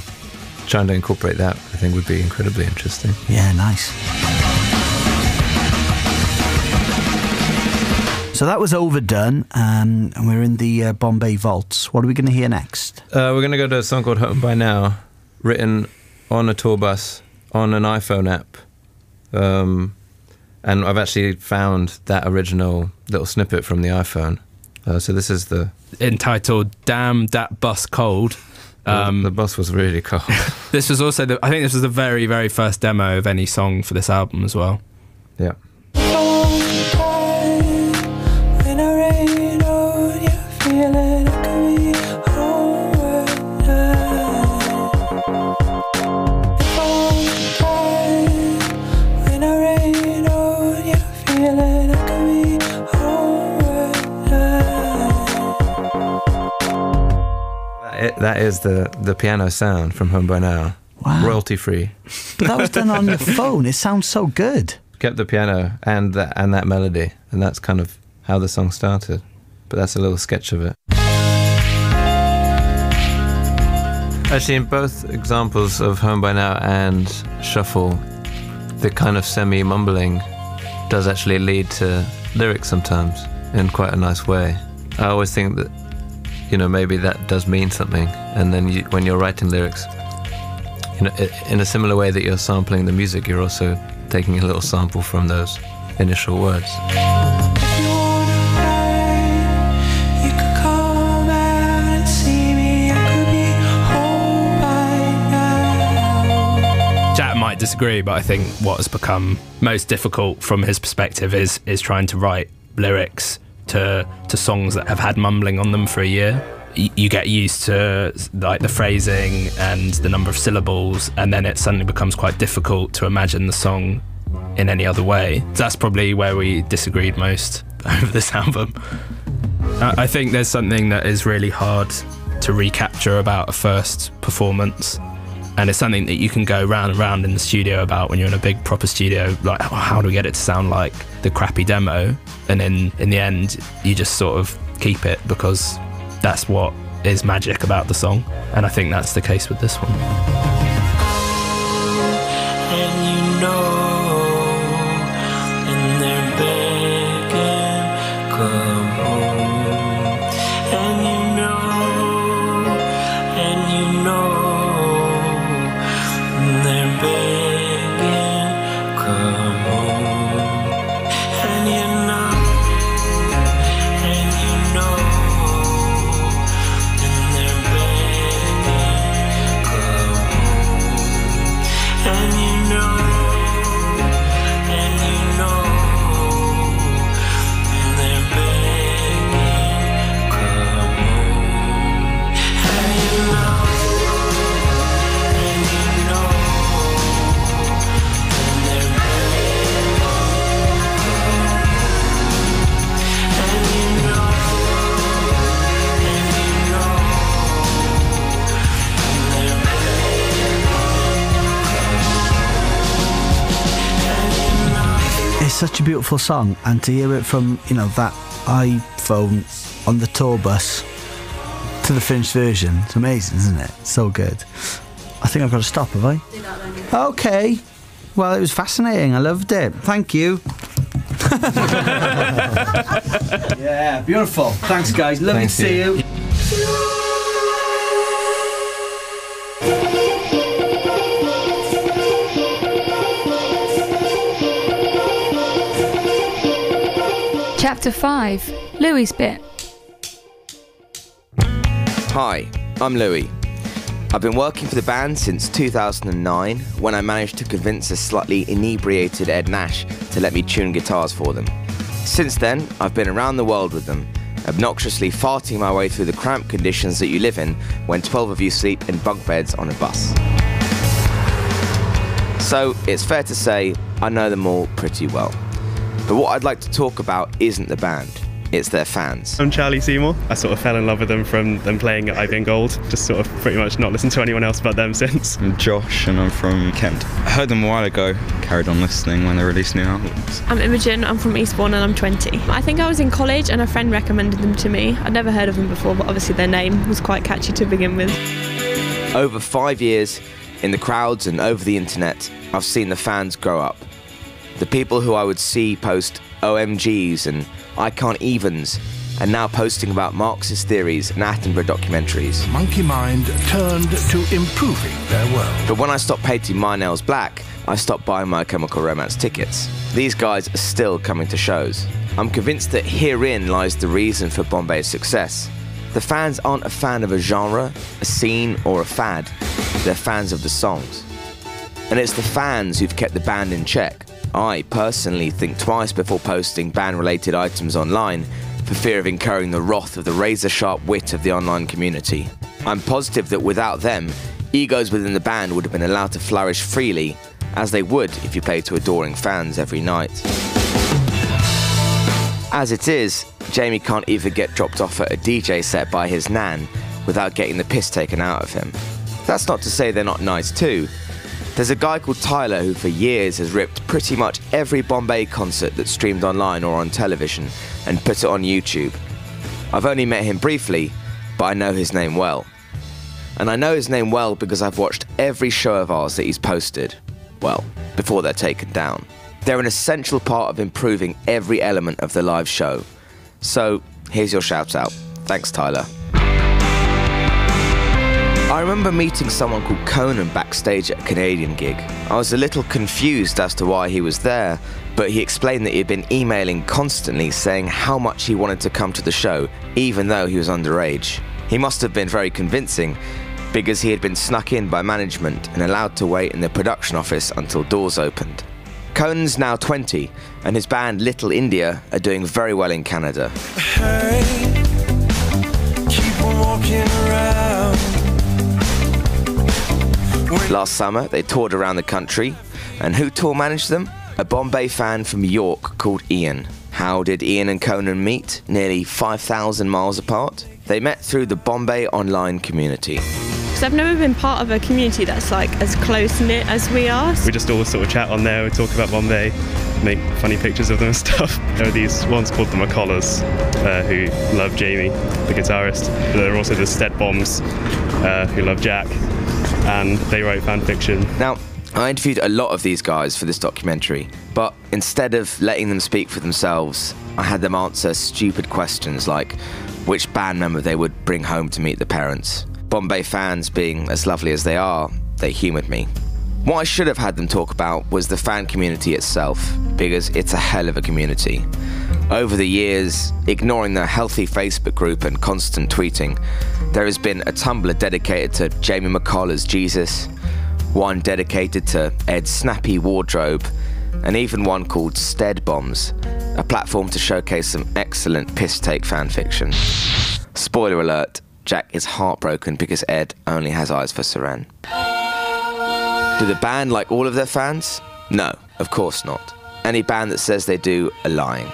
S1: Trying to incorporate that, I think, would be incredibly interesting.
S19: Yeah, nice. So that was overdone, um, and we're in the uh, Bombay Vaults. What are we going to hear next?
S1: Uh, we're going to go to a song called Home by Now, written on a tour bus on an iPhone app. Um, and I've actually found that original little snippet from the iPhone. Uh, so this is the.
S4: entitled "Damn That Bus Cold." Um,
S1: the bus was really cold. [laughs]
S4: this was also the. I think this was the very, very first demo of any song for this album as well.
S1: Yeah. That is the, the piano sound from Home by Now.
S19: Wow.
S1: Royalty free.
S19: But [laughs] that was done on your [laughs] phone. It sounds so good.
S1: Kept the piano and that, and that melody. And that's kind of how the song started. But that's a little sketch of it. Actually, in both examples of Home by Now and Shuffle, the kind of semi mumbling does actually lead to lyrics sometimes in quite a nice way. I always think that, you know, maybe that does mean something. And then you, when you're writing lyrics, you know, in a similar way that you're sampling the music, you're also taking a little sample from those initial words.
S4: You could come out and see me. I could be home by now.
S12: Jack might disagree, but I think what has become most difficult from his perspective is is trying to write lyrics to to songs that have had mumbling on them for a year. You get used to like the phrasing and the number of syllables, and then it suddenly becomes quite difficult to imagine the song in any other way. That's probably where we disagreed most [laughs] over this album. I I think there's something that is really hard to recapture about a first performance. And it's something that you can go round and round in the studio about when you're in a big proper studio. Like, "Oh, how do we get it to sound like the crappy demo? And in in the end, you just sort of keep it because that's what is magic about the song. And I think that's the case with this one.
S19: Such a beautiful song, and to hear it from you know that iPhone on the tour bus to the finished version, it's amazing, isn't it? So good. I think I've got to stop, have I? Okay. Well, it was fascinating. I loved it. Thank you. [laughs] yeah, beautiful. Thanks, guys. Lovely
S1: Thank
S19: to see
S1: you.
S2: Chapter 5 Louis' bit.
S21: Hi, I'm Louis. I've been working for the band since 2009 when I managed to convince a slightly inebriated Ed Nash to let me tune guitars for them. Since then, I've been around the world with them, obnoxiously farting my way through the cramped conditions that you live in when 12 of you sleep in bunk beds on a bus. So, it's fair to say I know them all pretty well. But what I'd like to talk about isn't the band, it's their fans.
S22: I'm Charlie Seymour. I sort of fell in love with them from them playing at IBM Gold. Just sort of pretty much not listened to anyone else but them [laughs] since.
S23: I'm Josh and I'm from Kent. I heard them a while ago, carried on listening when they released new albums.
S24: I'm Imogen, I'm from Eastbourne and I'm 20. I think I was in college and a friend recommended them to me. I'd never heard of them before, but obviously their name was quite catchy to begin with.
S21: Over five years, in the crowds and over the internet, I've seen the fans grow up. The people who I would see post OMGs and I can't evens, and now posting about Marxist theories and Attenborough documentaries.
S25: Monkey Mind turned to improving their world.
S21: But when I stopped painting my nails black, I stopped buying my Chemical Romance tickets. These guys are still coming to shows. I'm convinced that herein lies the reason for Bombay's success. The fans aren't a fan of a genre, a scene, or a fad. They're fans of the songs. And it's the fans who've kept the band in check. I personally think twice before posting band related items online for fear of incurring the wrath of the razor sharp wit of the online community. I'm positive that without them, egos within the band would have been allowed to flourish freely, as they would if you played to adoring fans every night. As it is, Jamie can't even get dropped off at a DJ set by his nan without getting the piss taken out of him. That's not to say they're not nice too. There's a guy called Tyler who for years has ripped pretty much every Bombay concert that's streamed online or on television and put it on YouTube. I've only met him briefly, but I know his name well. And I know his name well because I've watched every show of ours that he's posted. Well, before they're taken down. They're an essential part of improving every element of the live show. So, here's your shout out. Thanks, Tyler. I remember meeting someone called Conan backstage at a Canadian gig. I was a little confused as to why he was there, but he explained that he had been emailing constantly saying how much he wanted to come to the show, even though he was underage. He must have been very convincing because he had been snuck in by management and allowed to wait in the production office until doors opened. Conan's now 20, and his band Little India are doing very well in Canada.
S12: Around.
S21: Last summer, they toured around the country, and who tour managed them? A Bombay fan from York called Ian. How did Ian and Conan meet? Nearly 5,000 miles apart? They met through the Bombay online community.
S24: Because I've never been part of a community that's like as close knit as we are.
S22: We just all sort of chat on there, we talk about Bombay, make funny pictures of them and [laughs] stuff. There are these ones called the McCollars uh, who love Jamie, the guitarist. There are also the Stead Bombs uh, who love Jack, and they write fan fiction.
S21: Now, I interviewed a lot of these guys for this documentary, but instead of letting them speak for themselves, I had them answer stupid questions like which band member they would bring home to meet the parents. Bombay fans, being as lovely as they are, they humoured me. What I should have had them talk about was the fan community itself, because it's a hell of a community. Over the years, ignoring the healthy Facebook group and constant tweeting, there has been a Tumblr dedicated to Jamie McCollar's Jesus, one dedicated to Ed's snappy wardrobe, and even one called Stead Bombs, a platform to showcase some excellent piss take fan fiction. Spoiler alert Jack is heartbroken because Ed only has eyes for Suren. Do the band like all of their fans? No, of course not. Any band that says they do are lying.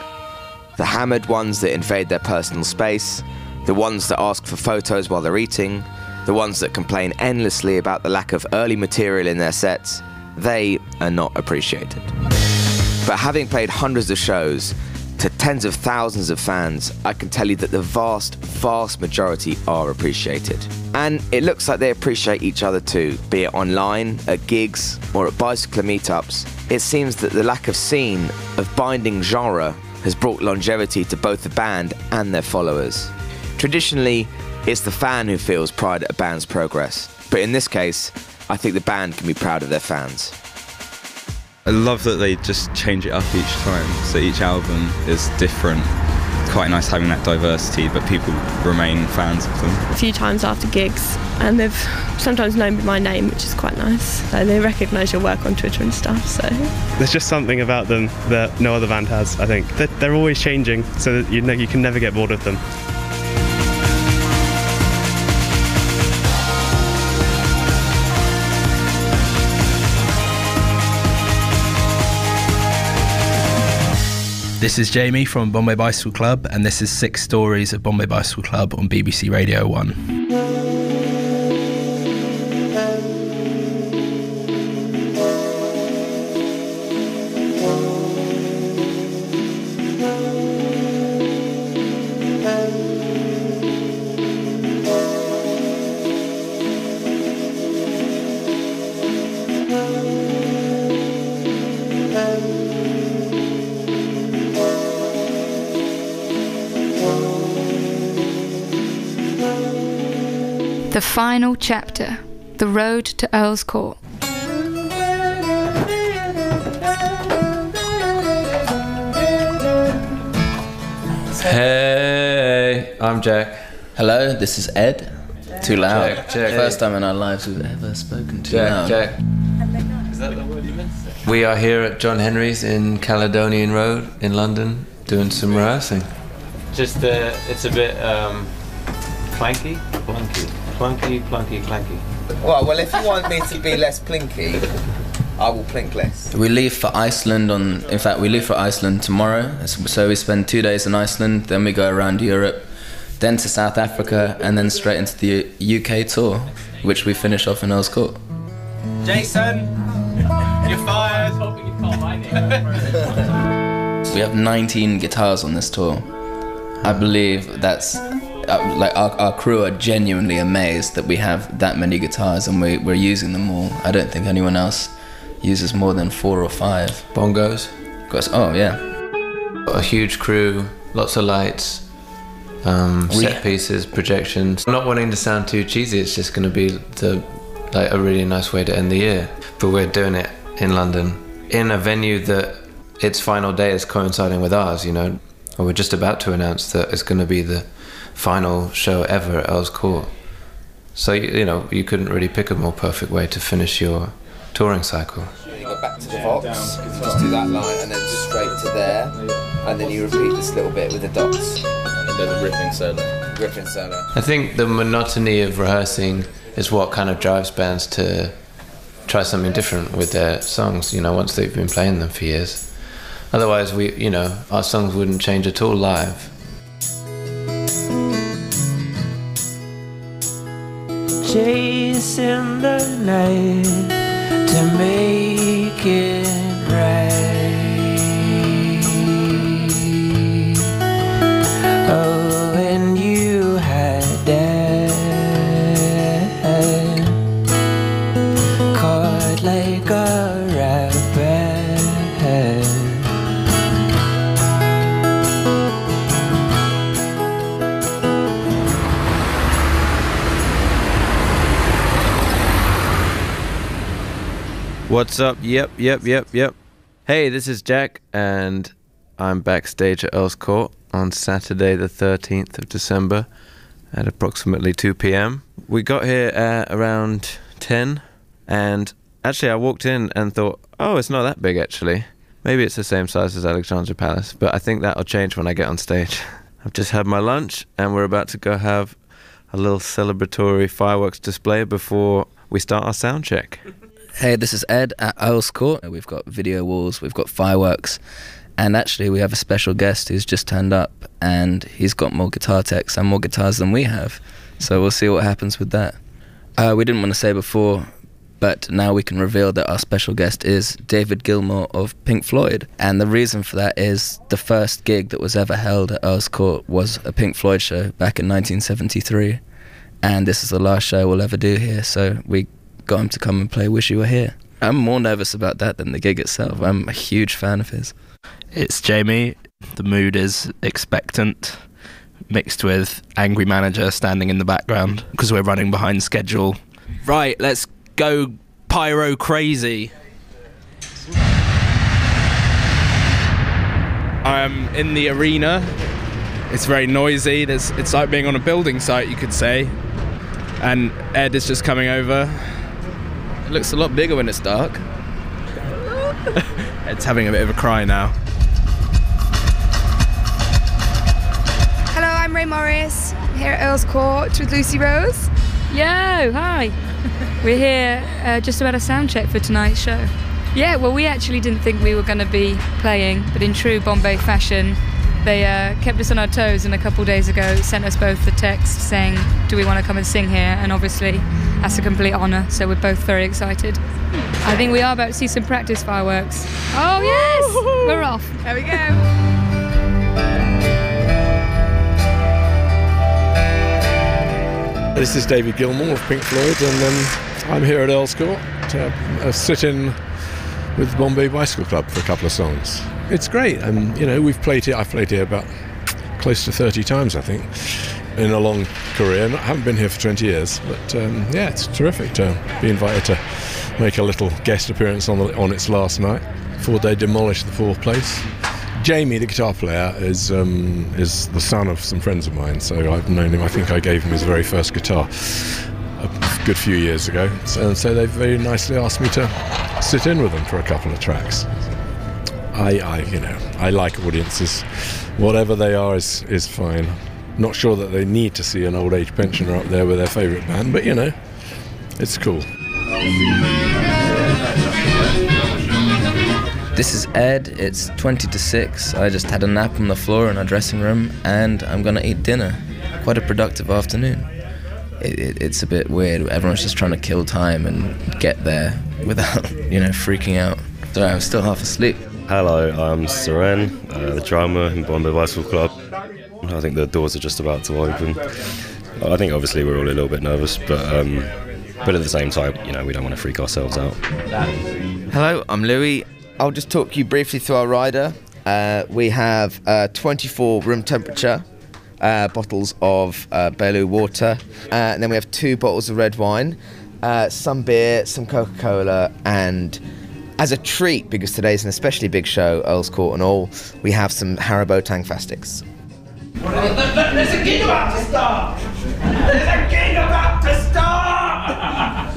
S21: The hammered ones that invade their personal space, the ones that ask for photos while they're eating, the ones that complain endlessly about the lack of early material in their sets, they are not appreciated. But having played hundreds of shows to tens of thousands of fans, I can tell you that the vast, vast majority are appreciated. And it looks like they appreciate each other too, be it online, at gigs, or at bicycle meetups. It seems that the lack of scene, of binding genre, has brought longevity to both the band and their followers. Traditionally, it's the fan who feels pride at a band's progress, but in this case, I think the band can be proud of their fans.
S23: I love that they just change it up each time, so each album is different. It's quite nice having that diversity, but people remain fans of them.
S24: A few times after gigs, and they've sometimes known my name, which is quite nice. So they recognise your work on Twitter and stuff. So
S22: There's just something about them that no other band has, I think. They're, they're always changing, so that you, know, you can never get bored of them.
S14: This is Jamie from Bombay Bicycle Club, and this is Six Stories of Bombay Bicycle Club on BBC Radio 1.
S2: Final chapter The Road to Earl's Court.
S1: Hey, I'm Jack.
S20: Hello, this is Ed. Too loud.
S1: Jack, Jack.
S20: First time in our lives we've ever spoken too
S1: Jack,
S20: loud.
S1: Jack.
S22: Is that the word you meant?
S1: We are here at John Henry's in Caledonian Road in London doing some rehearsing.
S26: Just uh, it's a bit um, clanky, plunky, plunky, plunky, clanky.
S21: Well, well, if you want me to be less plinky, I will plink less.
S20: We leave for Iceland on. In fact, we leave for Iceland tomorrow. So we spend two days in Iceland, then we go around Europe, then to South Africa, and then straight into the UK tour, which we finish off in Earl's Court.
S26: Jason, you're fired.
S20: We have 19 guitars on this tour. I believe that's uh, like our, our crew are genuinely amazed that we have that many guitars and we, we're using them all. I don't think anyone else uses more than four or five.
S1: Bongos.
S20: Goes, oh yeah.
S1: A huge crew, lots of lights, um, set pieces, projections. Not wanting to sound too cheesy, it's just going to be the like a really nice way to end the year. But we're doing it in London in a venue that its final day is coinciding with ours. You know, and we're just about to announce that it's going to be the final show ever at Earls Court. So you, you know, you couldn't really pick a more perfect way to finish your touring cycle.
S21: You go back to the Vox, just do that line, and then straight to there, and then you repeat this little bit with the dots. And then the ripping solo. Ripping solo.
S1: I think the monotony of rehearsing is what kind of drives bands to try something different with their songs, you know, once they've been playing them for years. Otherwise, we, you know, our songs wouldn't change at all live.
S12: Chasing the night to make it right.
S1: What's up? Yep, yep, yep, yep. Hey, this is Jack, and I'm backstage at Earls Court on Saturday, the 13th of December at approximately 2 p.m. We got here at around 10, and actually, I walked in and thought, oh, it's not that big actually. Maybe it's the same size as Alexandra Palace, but I think that'll change when I get on stage. [laughs] I've just had my lunch, and we're about to go have a little celebratory fireworks display before we start our sound check. [laughs]
S20: Hey, this is Ed at Earls Court. We've got video walls, we've got fireworks, and actually we have a special guest who's just turned up, and he's got more guitar techs and more guitars than we have. So we'll see what happens with that. Uh, we didn't want to say before, but now we can reveal that our special guest is David Gilmour of Pink Floyd, and the reason for that is the first gig that was ever held at Earls Court was a Pink Floyd show back in 1973, and this is the last show we'll ever do here. So we got him to come and play Wish You Were Here. I'm more nervous about that than the gig itself. I'm a huge fan of his.
S4: It's Jamie. The mood is expectant, mixed with angry manager standing in the background because we're running behind schedule. Right, let's go pyro crazy. I'm in the arena. It's very noisy. There's, it's like being on a building site, you could say. And Ed is just coming over. It looks a lot bigger when it's dark. [laughs] it's having a bit of a cry now.
S7: Hello, I'm Rae Morris here at Earls Court with Lucy Rose.
S2: Yo, hi. We're here uh, just about a sound check for tonight's show. Yeah, well, we actually didn't think we were going to be playing, but in true Bombay fashion, they uh, kept us on our toes and a couple days ago sent us both a text saying, Do we want to come and sing here? And obviously, that's a complete honour, so we're both very excited. I think we are about to see some practice fireworks. Oh, yes! We're off.
S7: There we go.
S27: This is David Gilmour of Pink Floyd, and um, I'm here at Earls Court to uh, sit in with Bombay Bicycle Club for a couple of songs. It's great, and you know we've played here. I've played here about close to 30 times, I think, in a long career. I haven't been here for 20 years, but um, yeah, it's terrific to be invited to make a little guest appearance on the, on its last night before they demolish the fourth place. Jamie, the guitar player, is um, is the son of some friends of mine, so I've known him. I think I gave him his very first guitar a good few years ago, and so they've very nicely asked me to sit in with them for a couple of tracks. I, I, you know, I like audiences. Whatever they are is is fine. Not sure that they need to see an old age pensioner up there with their favourite band, but you know, it's cool.
S20: This is Ed. It's 20 to 6. I just had a nap on the floor in our dressing room and I'm gonna eat dinner. Quite a productive afternoon. It, it, it's a bit weird. Everyone's just trying to kill time and get there without, [laughs] you know, freaking out. Sorry, I'm still half asleep.
S9: Hello, I'm Suren, uh, the drummer in Bombay Bicycle Club. I think the doors are just about to open. I think obviously we're all a little bit nervous, but um, but at the same time, you know, we don't want to freak ourselves out.
S21: Hello, I'm Louis. I'll just talk you briefly through our rider. Uh, we have uh, 24 room temperature, uh, bottles of uh, Belu water, uh, and then we have two bottles of red wine, uh, some beer, some Coca Cola, and as a treat, because today's an especially big show, Earl's Court and all, we have some Haribo Tangfastics.
S28: There's a gig about to start! There's a gig about to start!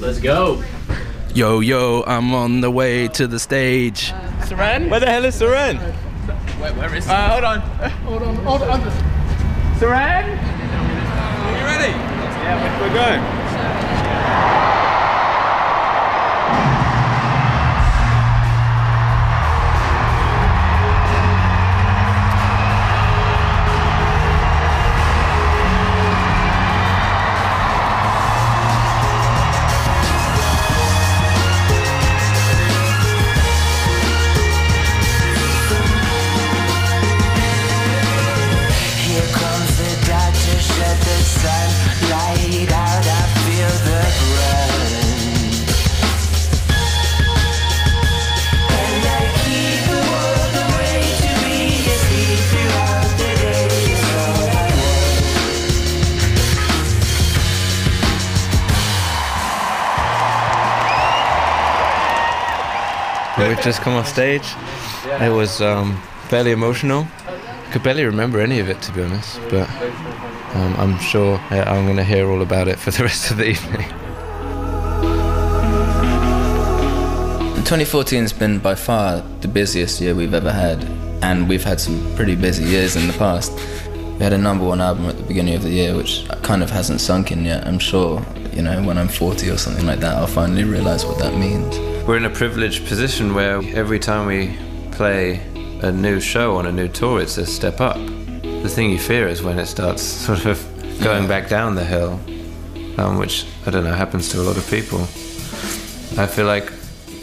S4: Let's go. Yo, yo, I'm on the way to the stage.
S12: Suren? Where the hell is Suren?
S4: Wait, where is
S12: Uh, hold on. Hold on, hold on. Suren? Are you ready? Yeah, we're going.
S1: Just come off stage. It was um, fairly emotional. Could barely remember any of it, to be honest. But um, I'm sure I'm going to hear all about it for the [laughs] rest of the evening.
S20: 2014 has been by far the busiest year we've ever had, and we've had some pretty busy years in the past. We had a number one album at the beginning of the year, which kind of hasn't sunk in yet. I'm sure, you know, when I'm 40 or something like that, I'll finally realize what that means.
S1: We're in a privileged position where every time we play a new show on a new tour, it's a step up. The thing you fear is when it starts [laughs] sort of going back down the hill, um, which I don't know happens to a lot of people. I feel like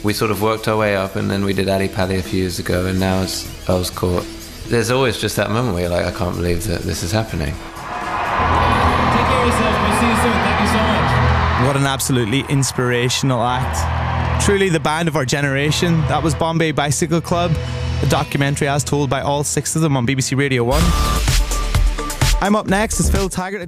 S1: we sort of worked our way up, and then we did Ali Pali a few years ago, and now it's Earl's Court. There's always just that moment where you're like, I can't believe that this is happening.
S12: Take care of yourself. We'll see you soon. Thank you so much.
S16: What an absolutely inspirational act. Truly the band of our generation. That was Bombay Bicycle Club, a documentary as told by all six of them on BBC Radio 1. I'm up next as Phil Taggart.